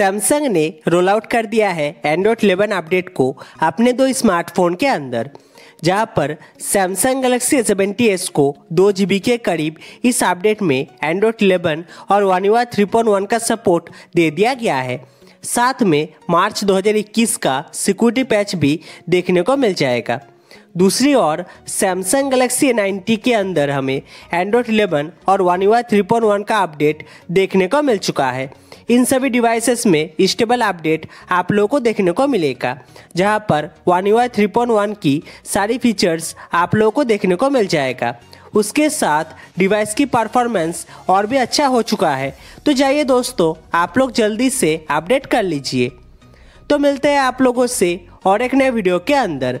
Samsung ने roll out कर दिया है एंड्रॉयड 11 अपडेट को अपने दो स्मार्टफ़ोन के अंदर, जहाँ पर सैमसंग गैलेक्सी सेवेंटी एस को दो जी के करीब इस अपडेट में एंड्रॉयड 11 और one UI three point one का सपोर्ट दे दिया गया है। साथ में मार्च 2021 का सिक्योरिटी पैच भी देखने को मिल जाएगा। दूसरी ओर सैमसंग गैलेक्सी नाइन्टी के अंदर हमें एंड्रॉयड 11 और one UI three point one का अपडेट देखने को मिल चुका है। इन सभी डिवाइसेस में स्टेबल अपडेट आप लोगों को देखने को मिलेगा, जहाँ पर one UI three point one की सारी फीचर्स आप लोगों को देखने को मिल जाएगा। उसके साथ डिवाइस की परफॉर्मेंस और भी अच्छा हो चुका है। तो जाइए दोस्तों, आप लोग जल्दी से अपडेट कर लीजिए। तो मिलते हैं आप लोगों से और एक नए वीडियो के अंदर।